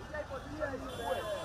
ingia position.